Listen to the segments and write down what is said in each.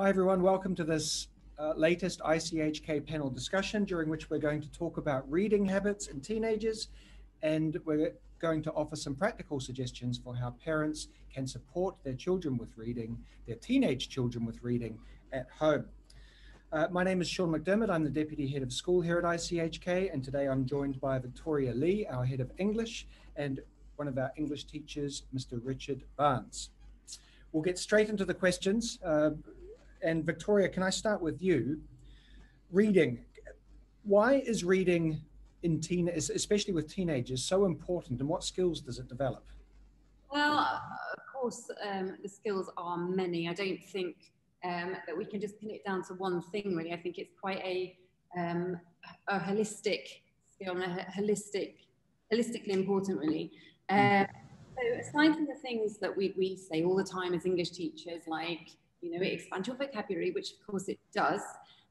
Hi, everyone. Welcome to this uh, latest ICHK panel discussion, during which we're going to talk about reading habits in teenagers, and we're going to offer some practical suggestions for how parents can support their children with reading, their teenage children with reading at home. Uh, my name is Sean McDermott. I'm the Deputy Head of School here at ICHK, and today I'm joined by Victoria Lee, our Head of English, and one of our English teachers, Mr. Richard Barnes. We'll get straight into the questions. Uh, and Victoria, can I start with you? Reading. Why is reading in teen, especially with teenagers, so important, and what skills does it develop? Well, of course, um, the skills are many. I don't think um, that we can just pin it down to one thing. Really, I think it's quite a um, a holistic skill, and a holistic, holistically important, really. Uh, so, aside from the things that we we say all the time as English teachers, like you know, it expands your vocabulary, which of course it does,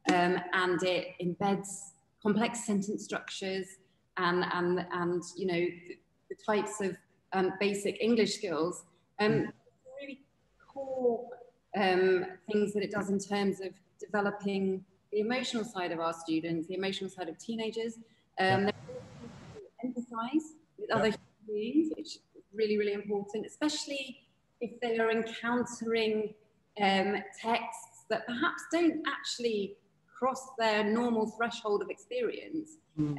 um, and it embeds complex sentence structures and, and, and you know, the, the types of um, basic English skills. Um, really core um, things that it does in terms of developing the emotional side of our students, the emotional side of teenagers. Um, yeah. Empathize with other human beings, which is really, really important, especially if they are encountering um, texts that perhaps don't actually cross their normal threshold of experience. Mm.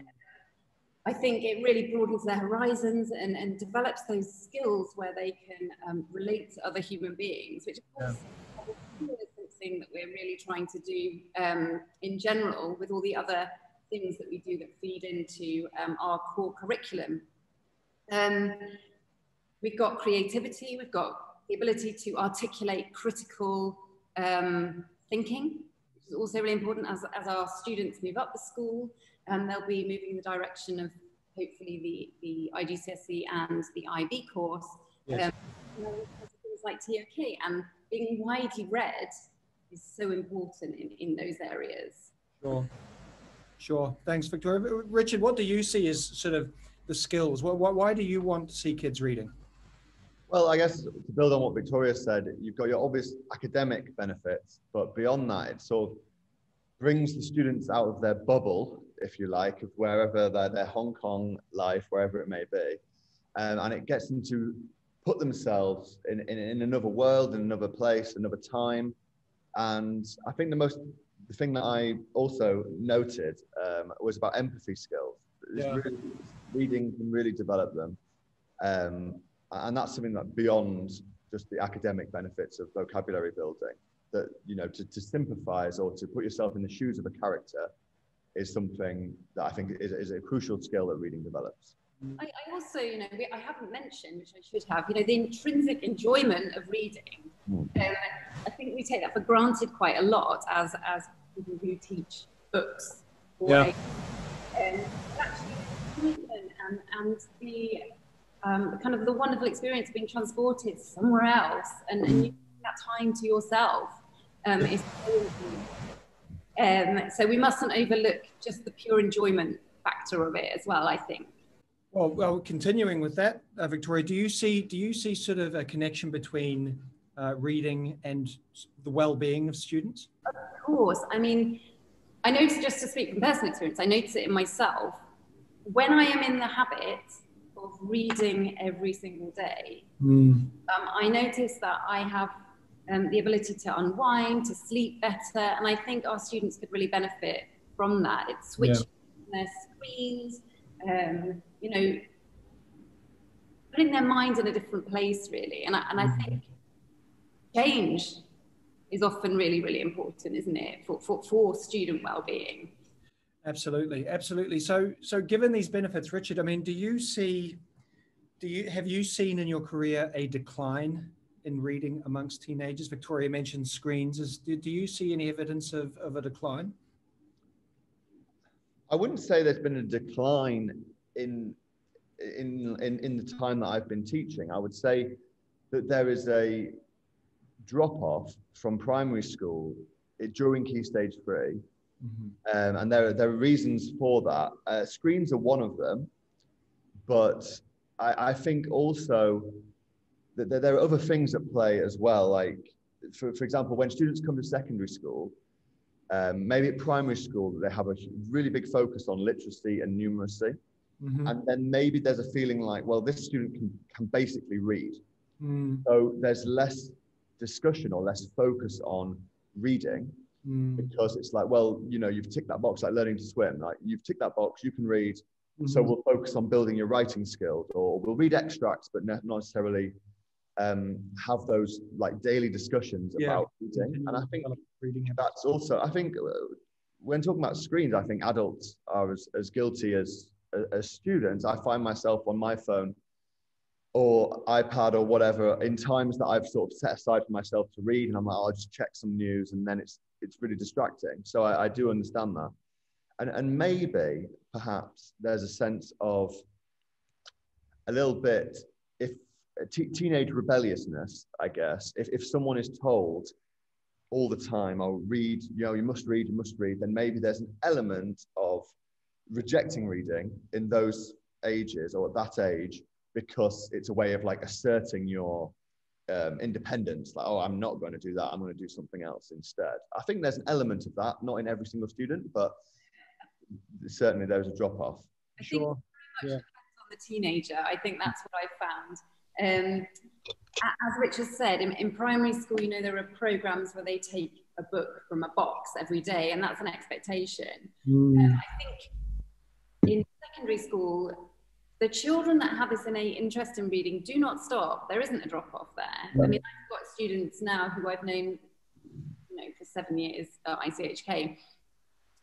I think it really broadens their horizons and, and develops those skills where they can um, relate to other human beings, which of course yeah. is something that we're really trying to do um, in general with all the other things that we do that feed into um, our core curriculum. Um, we've got creativity, we've got the ability to articulate critical um, thinking, which is also really important as, as our students move up the school. And they'll be moving in the direction of hopefully the, the IGCSE and the IB course. Yes. Um, you know, things like TOK and being widely read is so important in, in those areas. Sure. Sure. Thanks, Victoria. Richard, what do you see as sort of the skills? Why do you want to see kids reading? Well, I guess to build on what Victoria said, you've got your obvious academic benefits, but beyond that, it sort of brings the students out of their bubble, if you like, of wherever their, their Hong Kong life, wherever it may be. Um, and it gets them to put themselves in, in, in another world, in another place, another time. And I think the most, the thing that I also noted um, was about empathy skills. Yeah. Really, reading can really develop them. Um, and that's something that beyond just the academic benefits of vocabulary building that you know to, to sympathize or to put yourself in the shoes of a character is something that i think is, is a crucial skill that reading develops I, I also, you know, I haven't mentioned, which I should have, you know, the intrinsic enjoyment of reading. Mm. Um, I think we take that for granted quite a lot as as people who teach books. Yeah. Um, actually, and, and the um, kind of the wonderful experience of being transported somewhere else and, and you that time to yourself um, is um, so we mustn't overlook just the pure enjoyment factor of it as well i think. Well well continuing with that uh, victoria do you see do you see sort of a connection between uh, reading and the well-being of students? Of course. I mean i notice just to speak from personal experience i notice it in myself. When i am in the habit reading every single day, mm. um, I notice that I have um, the ability to unwind, to sleep better, and I think our students could really benefit from that. It's switching yeah. their screens, um, you know, putting their minds in a different place, really. And I, and I hmm. think change is often really, really important, isn't it, for, for, for student well-being. Absolutely, absolutely. So, so given these benefits, Richard, I mean, do you see, do you have you seen in your career a decline in reading amongst teenagers? Victoria mentioned screens. Is, do, do you see any evidence of, of a decline? I wouldn't say there's been a decline in, in, in, in the time that I've been teaching. I would say that there is a drop off from primary school during Key Stage 3 Mm-hmm. Um, and there, are, there are reasons for that. Uh, screens are one of them, but I, I think also that there, are other things at play as well. Like for, for example, when students come to secondary school, um, maybe at primary school, they have a really big focus on literacy and numeracy. Mm-hmm. And then maybe there's a feeling like, well, this student can, can basically read. Mm. So there's less discussion or less focus on reading mm. because it's like, well, you know, you've ticked that box, like learning to swim. Like you've ticked that box, you can read. Mm-hmm. So we'll focus on building your writing skills, or we'll read extracts, but not necessarily um, have those like daily discussions yeah. about reading. And I think reading that's also, I think, uh, when talking about screens, I think adults are as, as guilty as as students. I find myself on my phone or iPad or whatever in times that I've sort of set aside for myself to read, and I'm like, oh, I'll just check some news, and then it's it's really distracting. So I, I do understand that, and and maybe perhaps there's a sense of a little bit if teenage rebelliousness, I guess. If, if someone is told all the time, "Oh, read," you know, you must read, you must read, then maybe there's an element of rejecting reading in those ages or at that age because it's a way of like asserting your um, independence. Like, oh, I'm not going to do that. I'm going to do something else instead. I think there's an element of that, not in every single student, but certainly there was a drop off. I sure. think yeah. on the teenager. I think that's what I found. Um, as Richard said, in, in, primary school, you know, there are programs where they take a book from a box every day, and that's an expectation. Mm. Um, I think in secondary school, the children that have this innate interest in reading do not stop. There isn't a drop off there. I mean, I've got students now who I've known, you know, for seven years at ICHK,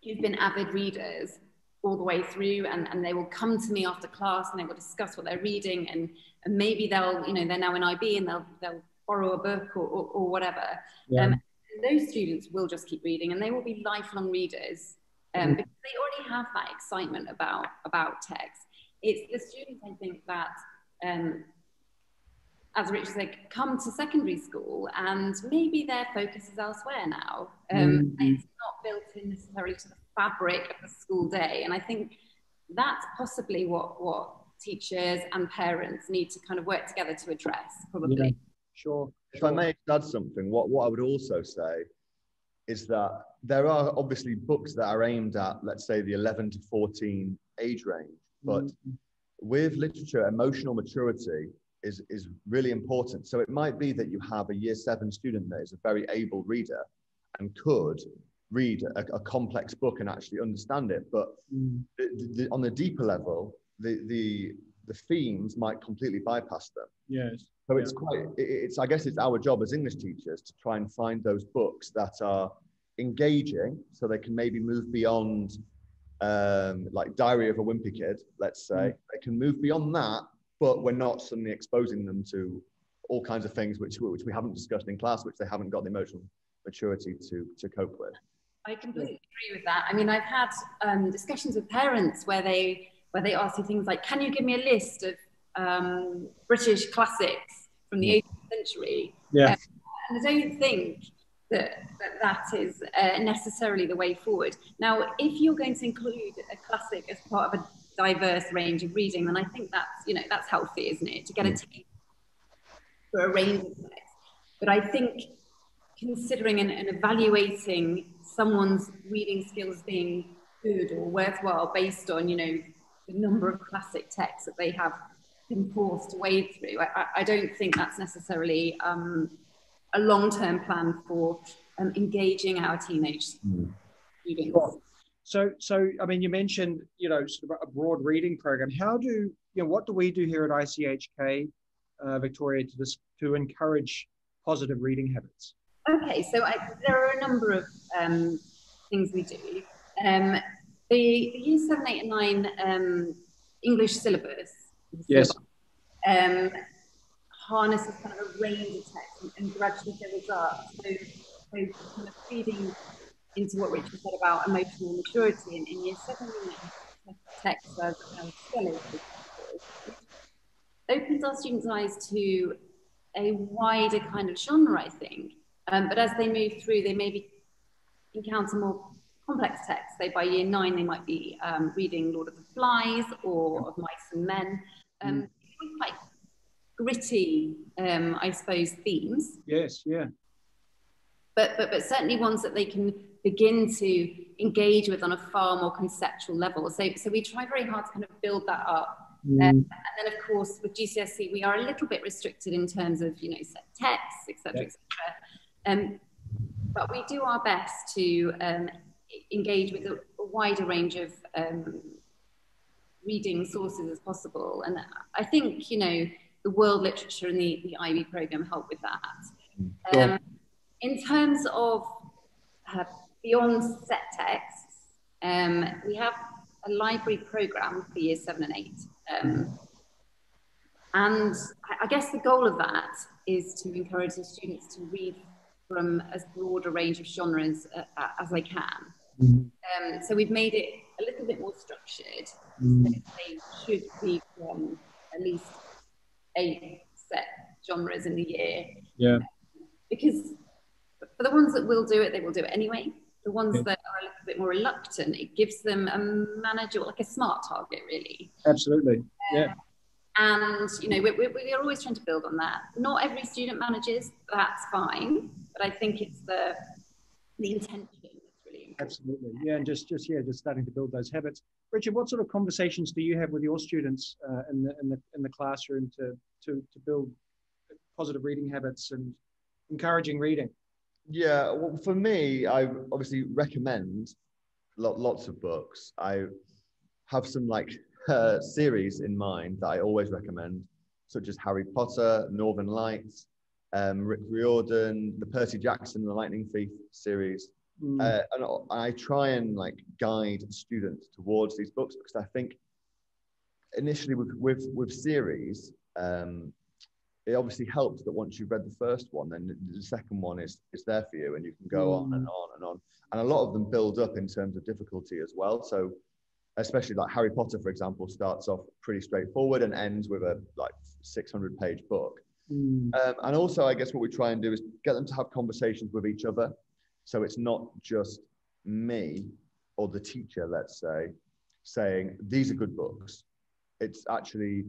who've been avid readers all the way through and, and they will come to me after class and they will discuss what they're reading and, and maybe they'll, you know, they're now in IB and they'll, they'll borrow a book or, or, or whatever. Yeah. Um, those students will just keep reading and they will be lifelong readers um, mm. because they already have that excitement about, about text. It's the students, I think, that um, as Richard said, come to secondary school and maybe their focus is elsewhere now. Um, mm-hmm. It's not built in necessarily to the fabric of the school day. And I think that's possibly what, what teachers and parents need to kind of work together to address, probably. Yeah, sure. If I may add something, what, what I would also say is that there are obviously books that are aimed at, let's say, the 11 to 14 age range, but mm-hmm. with literature, emotional maturity is, is really important. So it might be that you have a year seven student that is a very able reader and could read a, a complex book and actually understand it. But mm. the, the, on the deeper level, the, the, the themes might completely bypass them. Yes. So it's quite, it's, I guess it's our job as English teachers to try and find those books that are engaging so they can maybe move beyond um, like Diary of a Wimpy Kid, let's say. Mm. They can move beyond that but we're not suddenly exposing them to all kinds of things which, which we haven't discussed in class, which they haven't got the emotional maturity to, to cope with. I completely agree with that. I mean, I've had um, discussions with parents where they where they ask you things like, "Can you give me a list of um, British classics from the 18th century?" Yeah. Um, and I don't think that that, that is uh, necessarily the way forward. Now, if you're going to include a classic as part of a diverse range of reading, then I think that's you know that's healthy, isn't it? To get a taste for a range of text. But I think considering and, and evaluating someone's reading skills being good or worthwhile based on you know the number of classic texts that they have been forced to wade through, I, I don't think that's necessarily um, a long-term plan for um, engaging our teenage mm. students. Sure. So, so I mean, you mentioned, you know, sort of a broad reading program. How do you know what do we do here at ICHK, uh, Victoria, to this, to encourage positive reading habits? Okay, so I, there are a number of um, things we do. Um, the, Year Seven, Eight, and Nine um, English syllabus. Yes. Um, harnesses kind of a range of texts and, and gradually builds up. So, so kind of feeding into what Richard said about emotional maturity in, in year seven, text as opens our students' eyes to a wider kind of genre, I think. Um, but as they move through, they maybe encounter more complex texts. So by year nine, they might be um, reading Lord of the Flies or Of Mice and Men. Um, mm. Quite gritty, um, I suppose, themes. Yes, yeah. but, but, but certainly ones that they can begin to engage with on a far more conceptual level. So, so we try very hard to kind of build that up. Mm. Um, and then, of course, with GCSE, we are a little bit restricted in terms of, you know, set texts, etc., etc. Um, but we do our best to um, engage with a, a, wider range of um, reading sources as possible. And I think, you know, the world literature and the, the IB program help with that. Mm. Um, in terms of uh, beyond set texts, um, we have a library program for years seven and eight. Um, and I guess the goal of that is to encourage the students to read from as broad a range of genres uh, uh as they can. Mm. Um, so we've made it a little bit more structured. Mm. So they should be from at least eight set genres in the year. Yeah. Because for the ones that will do it, they will do it anyway. The ones that are a little bit more reluctant, it gives them a manageable, like a smart target, really. Absolutely. Yeah. and you know, we're, we're always trying to build on that. Not every student manages, that's fine, but I think it's the the intention Absolutely. Yeah, and just just yeah, just starting to build those habits. Richard, what sort of conversations do you have with your students uh, in the in the in the classroom to to to build positive reading habits and encouraging reading? Yeah, well, for me, I obviously recommend lots of books. I have some like uh, series in mind that I always recommend, such as Harry Potter, Northern Lights, um, Rick Riordan, the Percy Jackson, the Lightning Thief series. Mm. Uh, and I try and like guide students towards these books because I think initially with with, with series, um, it obviously helps that once you've read the first one, then the second one is is there for you, and you can go mm. on and mm. on and on. And a lot of them build up in terms of difficulty as well. So, especially like Harry Potter, for example, starts off pretty straightforward and ends with a like 600 page book. Mm. Um, and also, I guess what we try and do is get them to have conversations with each other. So it's not just me or the teacher, let's say, saying these are good books. It's actually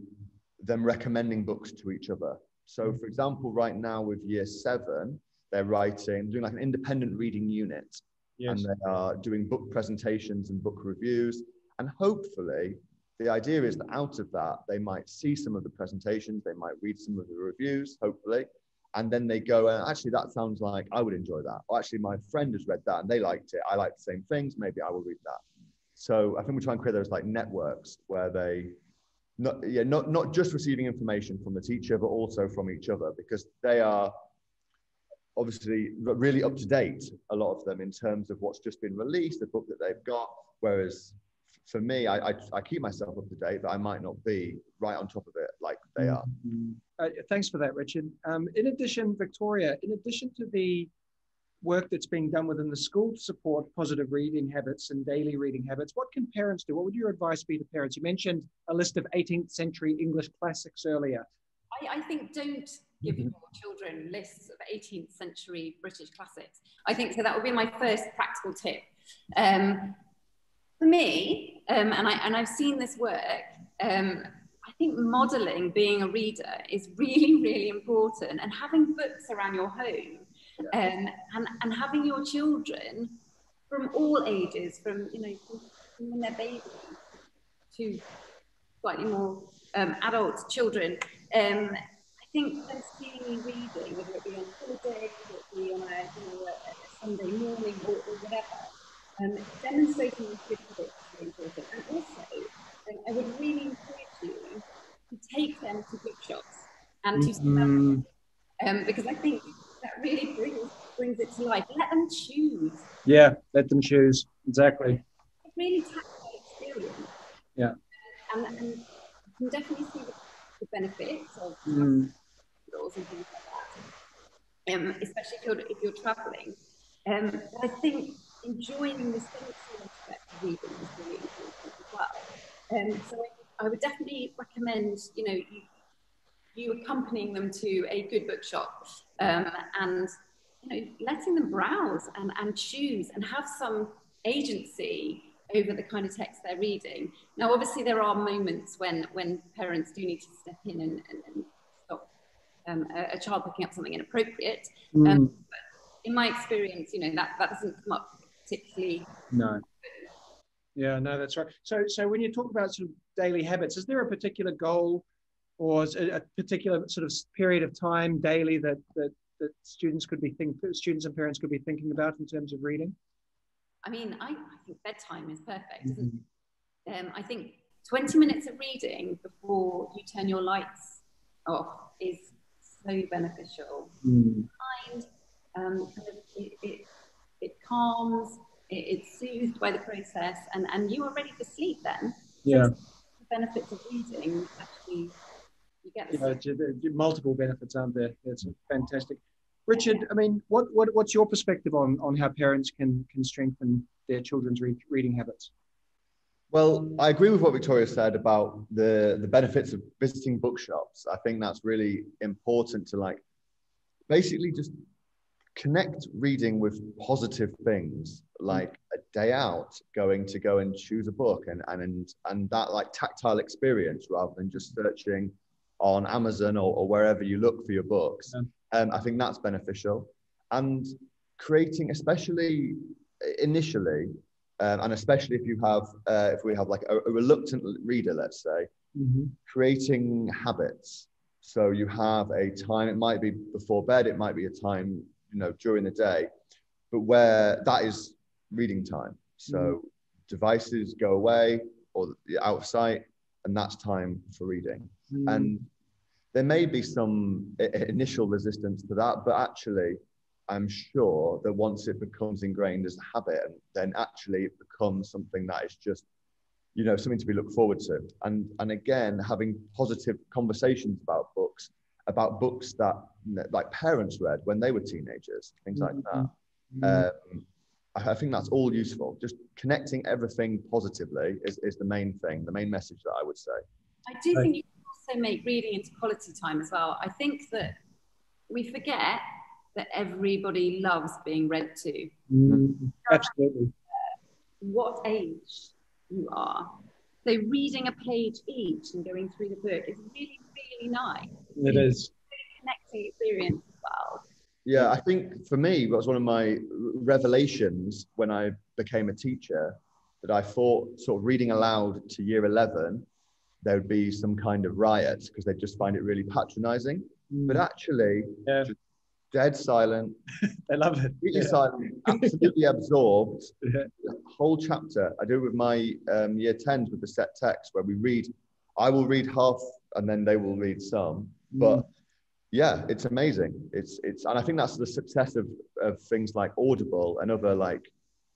them recommending books to each other. So, for example, right now with year seven, they're writing, doing like an independent reading unit. Yes. And they are doing book presentations and book reviews. And hopefully, the idea is that out of that, they might see some of the presentations, they might read some of the reviews, hopefully. And then they go, actually, that sounds like I would enjoy that. Or actually, my friend has read that and they liked it. I like the same things. Maybe I will read that. So I think we try and create those like networks where they not yeah not not just receiving information from the teacher but also from each other because they are obviously really up to date a lot of them in terms of what's just been released the book that they've got. Whereas for me I, I, I keep myself up to date but i might not be right on top of it like they are. Mm-hmm. uh, thanks for that richard. Um, in addition victoria in addition to the work that's being done within the school to support positive reading habits and daily reading habits. What can parents do? What would your advice be to parents? You mentioned a list of 18th century English classics earlier. I, I think don't give mm-hmm. your children lists of 18th century British classics. I think so. That would be my first practical tip. Um, for me, um, and, I, and I've seen this work, um, I think modeling being a reader is really, really important. And having books around your home um, and, and having your children from all ages, from, you know, from, when they're babies to slightly more um, adult children, um, I think them seeing reading, whether it be on holiday, whether it be on a, you know, a, a Sunday morning or, or whatever, um, demonstrating these good habits is really important. And also, um, I would really encourage you to take them to bookshops and to mm-hmm. um, because I think that really brings brings it to life. Let them choose. Yeah, let them choose. Exactly. It's really tactile experience. Yeah. And, and you can definitely see the, the benefits of mm. and things like that. Um, especially if you're if you're traveling. Um, I think enjoying the sensory aspect of reading is really important as well. Um, so I, I would definitely recommend, you know, you, you accompanying them to a good bookshop um, and you know letting them browse and, and choose and have some agency over the kind of text they're reading. Now, obviously, there are moments when when parents do need to step in and, and, and stop um, a, a, child picking up something inappropriate. Mm. Um, but in my experience, you know, that, that doesn't come up particularly. No. Yeah, no, that's right. So, so when you talk about sort of daily habits, is there a particular goal or a, a particular sort of period of time daily that, that, that students could be think students and parents could be thinking about in terms of reading? I mean, I, I think bedtime is perfect. Mm-hmm. Um, I think 20 minutes of reading before you turn your lights off is so beneficial. Mm. Mind, um, kind of it, it, it calms, it, it's soothed by the process, and, and you are ready for sleep then. Yeah. So the benefits of reading actually you get yeah, multiple benefits aren't there. That's fantastic. Richard, I mean, what, what what's your perspective on on how parents can can strengthen their children's read, reading habits? Well, I agree with what Victoria said about the the benefits of visiting bookshops. I think that's really important to like basically just connect reading with positive things like a day out going to go and choose a book and and and that like tactile experience rather than just searching on Amazon or, or wherever you look for your books. Yeah. Um, I think that's beneficial. And creating, especially initially, um, and especially if you have, uh, if we have like a, a reluctant reader, let's say, mm-hmm. creating habits. So you have a time, it might be before bed, it might be a time, you know, during the day, but where that is reading time. So mm-hmm. devices go away or out of sight, and that's time for reading. Mm. And there may be some initial resistance to that, but actually, I'm sure that once it becomes ingrained as a habit, then actually it becomes something that is just, you know, something to be looked forward to. And and again, having positive conversations about books, about books that like parents read when they were teenagers, things like that. Mm-hmm. Um, I think that's all useful. Just connecting everything positively is, is the main thing, the main message that I would say. I do think you can also make reading into quality time as well. I think that we forget that everybody loves being read to. Mm, absolutely. What age you are. So reading a page each and going through the book is really, really nice. It is. Really connecting experience as well. Yeah, I think for me, it was one of my revelations when I became a teacher that I thought sort of reading aloud to year 11 there would be some kind of riot because they'd just find it really patronizing. Mm. But actually, yeah. dead silent. I love it. Really yeah. silent, absolutely absorbed. Yeah. The whole chapter. I do it with my um, year 10s with the set text where we read, I will read half and then they will read some. Mm. But yeah, it's amazing. It's, it's, and I think that's the success of, of things like Audible and other like,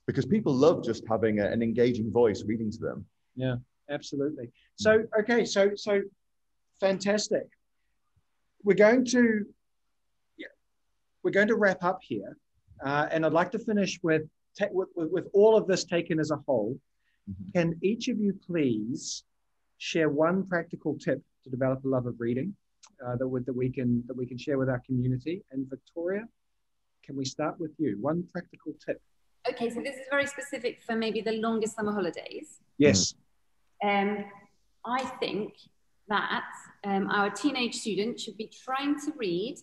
because people love just having a, an engaging voice reading to them. Yeah absolutely. So, okay, so so fantastic. We're going to yeah, we're going to wrap up here, uh, and I'd like to finish with, with, with all of this taken as a whole. Mm-hmm. Can each of you please share one practical tip to develop a love of reading uh, that, would, that we can that we can share with our community? And Victoria, can we start with you? One practical tip. Okay, so this is very specific for maybe the longest summer holidays. Yes. Um, I think that um, our teenage students should be trying to read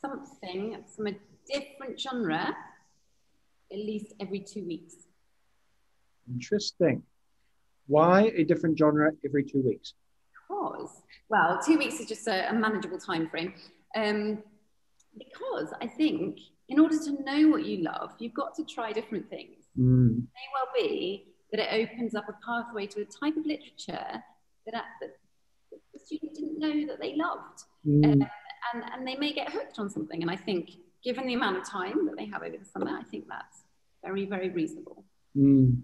something from a different genre at least every two weeks. Interesting. Why a different genre every two weeks? Because, well, two weeks is just a, a manageable time frame. Um, because I think in order to know what you love, you've got to try different things. Mm. It may well be that it opens up a pathway to a type of literature that, that the student didn't know that they loved. Mm. Um, and, and they may get hooked on something. And I think, given the amount of time that they have over the summer, I think that's very, very reasonable. Mm.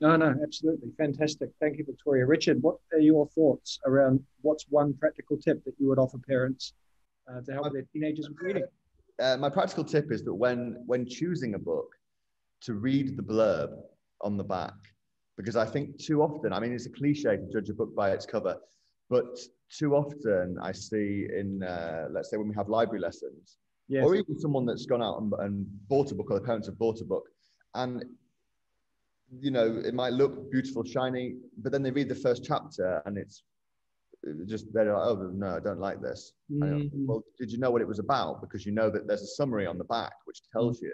No, no, absolutely. Fantastic. Thank you, Victoria. Richard, what are your thoughts around what's one practical tip that you would offer parents uh, to help their teenagers with reading? Uh, my practical tip is that when when choosing a book, to read the blurb on the back because I think too often, I mean, it's a cliche to judge a book by its cover, but too often I see in, uh, let's say, when we have library lessons, yes. or even someone that's gone out and, and bought a book, or the parents have bought a book, and you know, it might look beautiful, shiny, but then they read the first chapter and it's just they're like, oh no, I don't like this. Mm. well, did you know what it was about? Because you know that there's a summary on the back which tells you.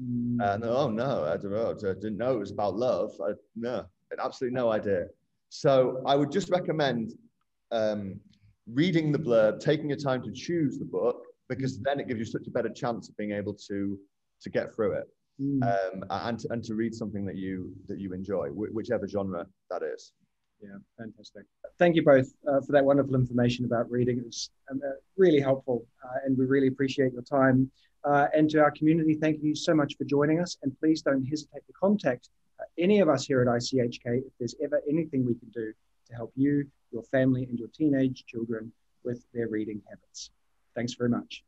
Mm. And oh no, I don't know. I didn't know it was about love. I, no, absolutely no idea. So I would just recommend um, reading the blurb, taking your time to choose the book, because mm. then it gives you such a better chance of being able to to get through it mm. um, and to, and to read something that you that you enjoy, whichever genre that is. Yeah, fantastic. Thank you both uh, for that wonderful information about reading. It was um, uh, really helpful, uh, and we really appreciate your time. Uh, and to our community, thank you so much for joining us. And please don't hesitate to contact uh, any of us here at ICHK if there's ever anything we can do to help you, your family, and your teenage children with their reading habits. Thanks very much.